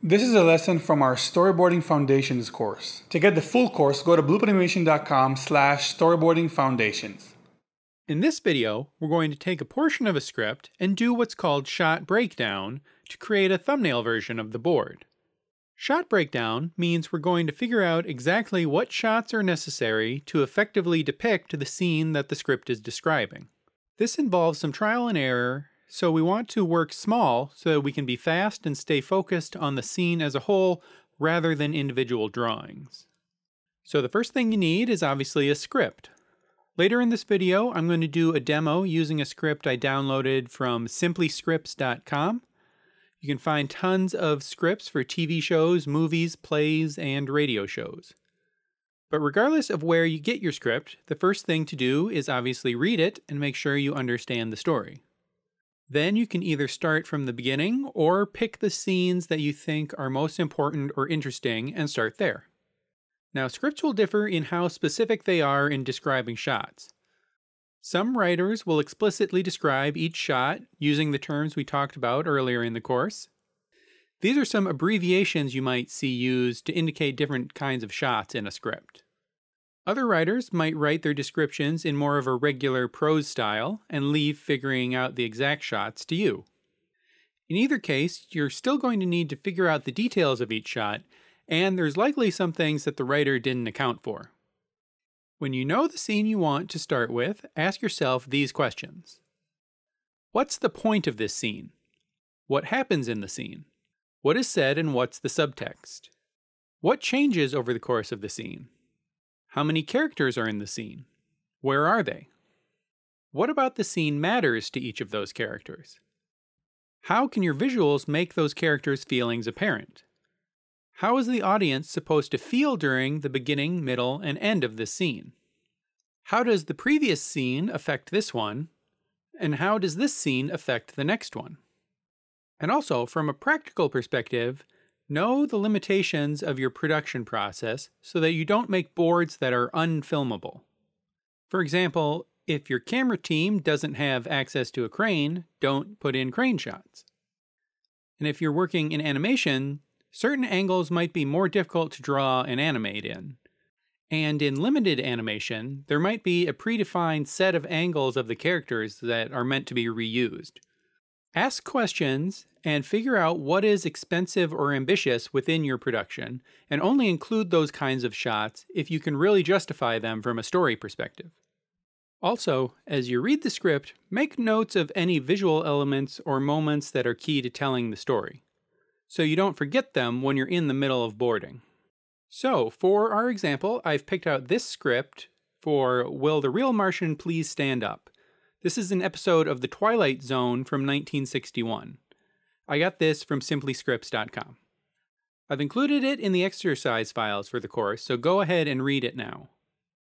This is a lesson from our Storyboarding Foundations course. To get the full course, go to bloopanimation.com slash storyboardingfoundations. In this video, we're going to take a portion of a script and do what's called shot breakdown to create a thumbnail version of the board. Shot breakdown means we're going to figure out exactly what shots are necessary to effectively depict the scene that the script is describing. This involves some trial and error so we want to work small so that we can be fast and stay focused on the scene as a whole rather than individual drawings. So the first thing you need is obviously a script. Later in this video, I'm going to do a demo using a script I downloaded from simplyscripts.com. You can find tons of scripts for TV shows, movies, plays, and radio shows. But regardless of where you get your script, the first thing to do is obviously read it and make sure you understand the story. Then you can either start from the beginning or pick the scenes that you think are most important or interesting and start there. Now, scripts will differ in how specific they are in describing shots. Some writers will explicitly describe each shot using the terms we talked about earlier in the course. These are some abbreviations you might see used to indicate different kinds of shots in a script. Other writers might write their descriptions in more of a regular prose style and leave figuring out the exact shots to you. In either case, you're still going to need to figure out the details of each shot, and there's likely some things that the writer didn't account for. When you know the scene you want to start with, ask yourself these questions. What's the point of this scene? What happens in the scene? What is said and what's the subtext? What changes over the course of the scene? How many characters are in the scene? Where are they? What about the scene matters to each of those characters? How can your visuals make those characters' feelings apparent? How is the audience supposed to feel during the beginning, middle, and end of this scene? How does the previous scene affect this one? And how does this scene affect the next one? And also, from a practical perspective, Know the limitations of your production process so that you don't make boards that are unfilmable. For example, if your camera team doesn't have access to a crane, don't put in crane shots. And if you're working in animation, certain angles might be more difficult to draw and animate in. And in limited animation, there might be a predefined set of angles of the characters that are meant to be reused. Ask questions and figure out what is expensive or ambitious within your production, and only include those kinds of shots if you can really justify them from a story perspective. Also, as you read the script, make notes of any visual elements or moments that are key to telling the story, so you don't forget them when you're in the middle of boarding. So, for our example, I've picked out this script for Will the Real Martian Please Stand Up? This is an episode of The Twilight Zone from 1961. I got this from simplyscripts.com. I've included it in the exercise files for the course, so go ahead and read it now.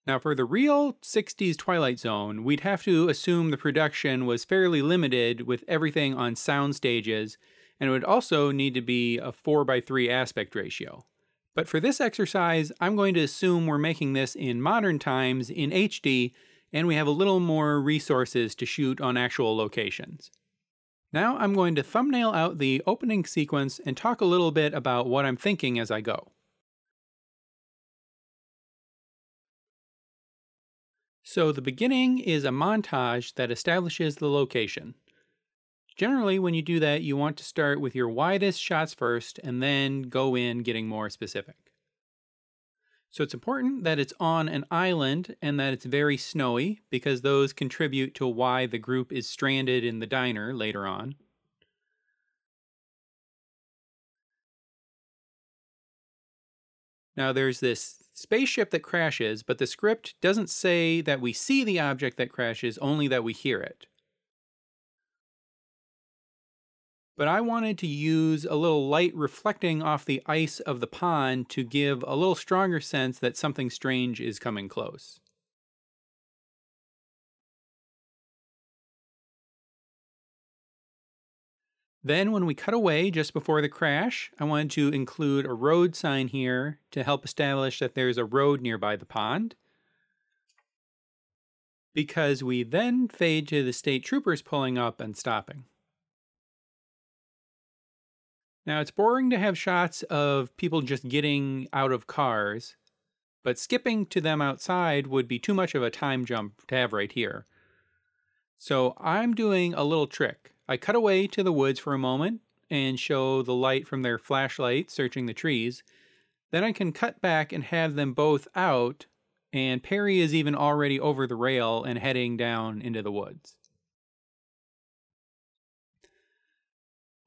Now, for the real 60s Twilight Zone, we'd have to assume the production was fairly limited with everything on sound stages, and it would also need to be a 4x3 aspect ratio. But for this exercise, I'm going to assume we're making this in modern times in HD and we have a little more resources to shoot on actual locations. Now I'm going to thumbnail out the opening sequence and talk a little bit about what I'm thinking as I go. So the beginning is a montage that establishes the location. Generally, when you do that, you want to start with your widest shots first and then go in getting more specific. So it's important that it's on an island and that it's very snowy because those contribute to why the group is stranded in the diner later on. Now there's this spaceship that crashes, but the script doesn't say that we see the object that crashes, only that we hear it. But I wanted to use a little light reflecting off the ice of the pond to give a little stronger sense that something strange is coming close. Then when we cut away just before the crash, I wanted to include a road sign here to help establish that there's a road nearby the pond. Because we then fade to the state troopers pulling up and stopping. Now, it's boring to have shots of people just getting out of cars, but skipping to them outside would be too much of a time jump to have right here. So I'm doing a little trick. I cut away to the woods for a moment and show the light from their flashlight searching the trees. Then I can cut back and have them both out, and Perry is even already over the rail and heading down into the woods.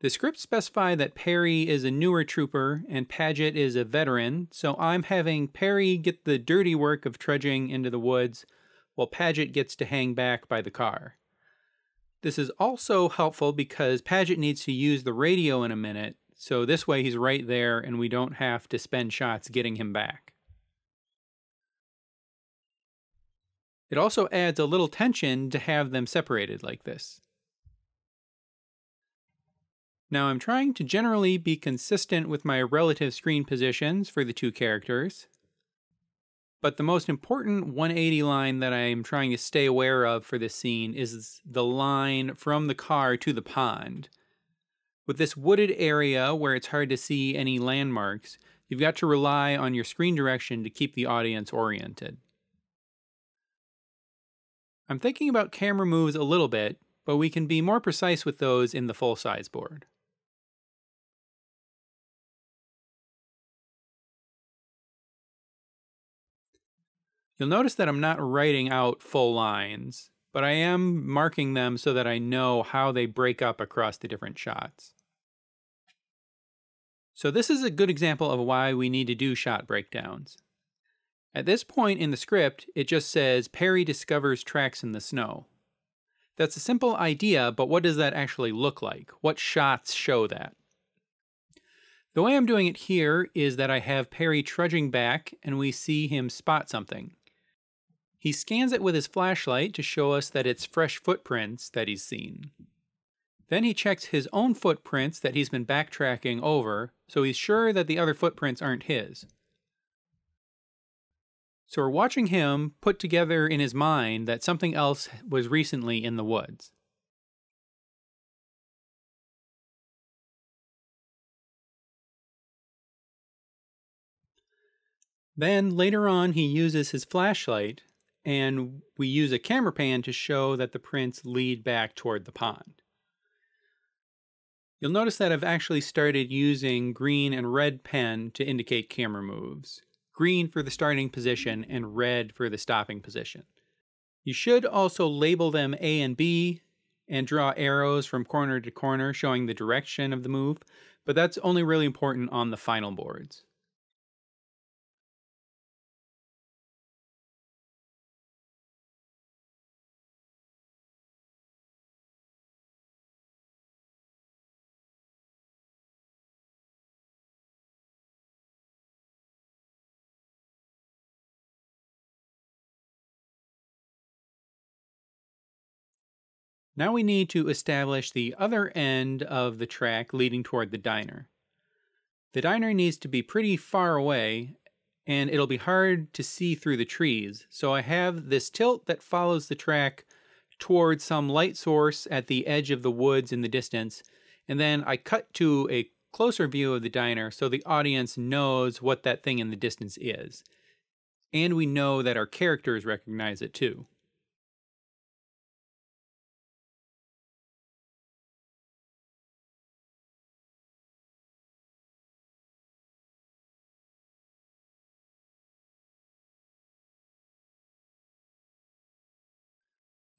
The scripts specify that Perry is a newer trooper and Padgett is a veteran, so I'm having Perry get the dirty work of trudging into the woods while Padgett gets to hang back by the car. This is also helpful because Padgett needs to use the radio in a minute, so this way he's right there and we don't have to spend shots getting him back. It also adds a little tension to have them separated like this. Now I'm trying to generally be consistent with my relative screen positions for the two characters, but the most important 180 line that I'm trying to stay aware of for this scene is the line from the car to the pond. With this wooded area where it's hard to see any landmarks, you've got to rely on your screen direction to keep the audience oriented. I'm thinking about camera moves a little bit, but we can be more precise with those in the full-size board. You'll notice that I'm not writing out full lines, but I am marking them so that I know how they break up across the different shots. So this is a good example of why we need to do shot breakdowns. At this point in the script, it just says Perry discovers tracks in the snow. That's a simple idea, but what does that actually look like? What shots show that? The way I'm doing it here is that I have Perry trudging back and we see him spot something. He scans it with his flashlight to show us that it's fresh footprints that he's seen. Then he checks his own footprints that he's been backtracking over, so he's sure that the other footprints aren't his. So we're watching him put together in his mind that something else was recently in the woods. Then later on, he uses his flashlight and we use a camera pan to show that the prints lead back toward the pond. You'll notice that I've actually started using green and red pen to indicate camera moves. Green for the starting position and red for the stopping position. You should also label them A and B and draw arrows from corner to corner showing the direction of the move, but that's only really important on the final boards. Now we need to establish the other end of the track leading toward the diner. The diner needs to be pretty far away, and it'll be hard to see through the trees, so I have this tilt that follows the track toward some light source at the edge of the woods in the distance, and then I cut to a closer view of the diner so the audience knows what that thing in the distance is. And we know that our characters recognize it too.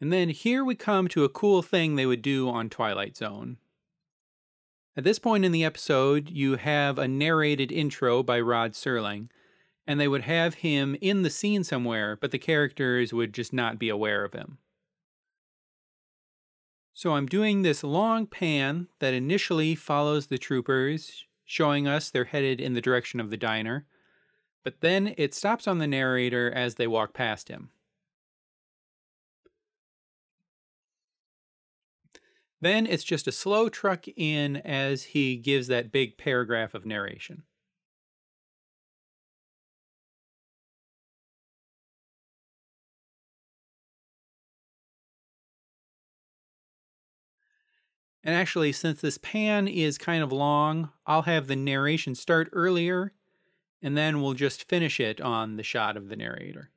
And then here we come to a cool thing they would do on Twilight Zone. At this point in the episode, you have a narrated intro by Rod Serling, and they would have him in the scene somewhere, but the characters would just not be aware of him. So I'm doing this long pan that initially follows the troopers, showing us they're headed in the direction of the diner, but then it stops on the narrator as they walk past him. Then it's just a slow truck in as he gives that big paragraph of narration. And actually, since this pan is kind of long, I'll have the narration start earlier, and then we'll just finish it on the shot of the narrator.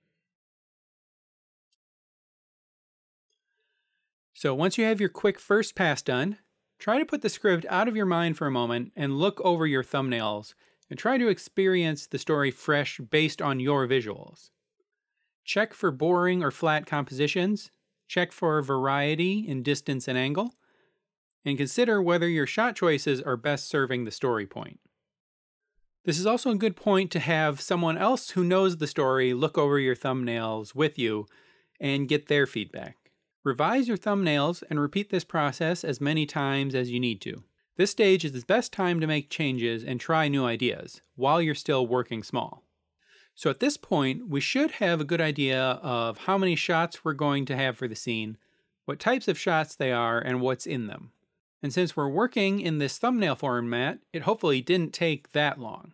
So once you have your quick first pass done, try to put the script out of your mind for a moment and look over your thumbnails and try to experience the story fresh based on your visuals. Check for boring or flat compositions, check for variety in distance and angle, and consider whether your shot choices are best serving the story point. This is also a good point to have someone else who knows the story look over your thumbnails with you and get their feedback. Revise your thumbnails and repeat this process as many times as you need to. This stage is the best time to make changes and try new ideas while you're still working small. So at this point, we should have a good idea of how many shots we're going to have for the scene, what types of shots they are, and what's in them. And since we're working in this thumbnail format, it hopefully didn't take that long.